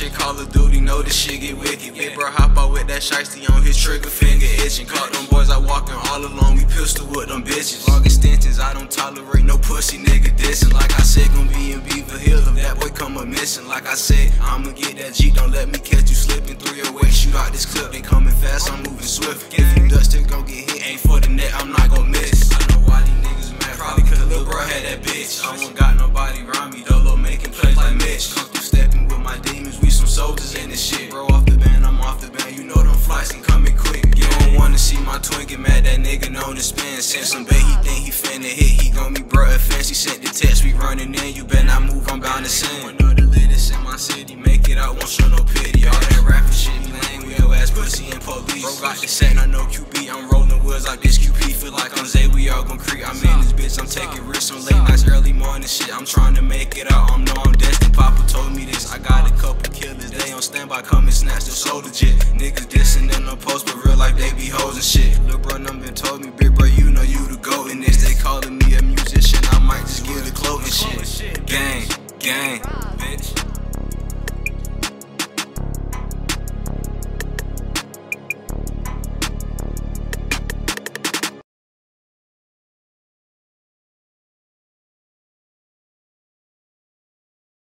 shit Call of Duty, know this shit get wicked. Big bro hop out with that shiesty on his trigger finger itching. Caught them boys I walking all alone, we pistol with them bitches. Long extensions, I don't tolerate no pussy nigga dissing. Like I said, gon' be in Beaver Hills if that boy come a missing. Like I said, I'ma get that G, don't let me catch you slipping. 308, shoot out this clip, they coming fast, I'm moving swift. If you dust it, gon' get hit, ain't for the net, I'm not gon' miss. I know why these niggas mad, probably cause little bro had that bitch. I won't got nobody around me. Soldiers in this shit. Bro, off the band, I'm off the band, you know them flights can come in quick. You don't wanna see my twin get mad, that nigga known to spin. Send some bait, he think he finna hit, he gon' be bro fancy. Sent the text, we running in, you better not move, I'm bound to sin. One of the latest in my city, make it out, won't show no pity. All that rapping shit be lame, we your ass pussy and police. Bro got the set, I know QB, I'm rolling woods like this QP. Feel like I'm Zay, we all gon' creep. I'm in this bitch, I'm taking risks on late nights, early morning shit. I'm trying to make it out, I'm know I'm destined. Papa told me this, I got a couple standby, come and snatch the soul legit. Niggas dissing in the post, but real life they be hoes and shit. Lil' bro, done been told me, big bro, you know you the goat in this. They calling me a musician, I might just give the cloak and shit. Gang, gang.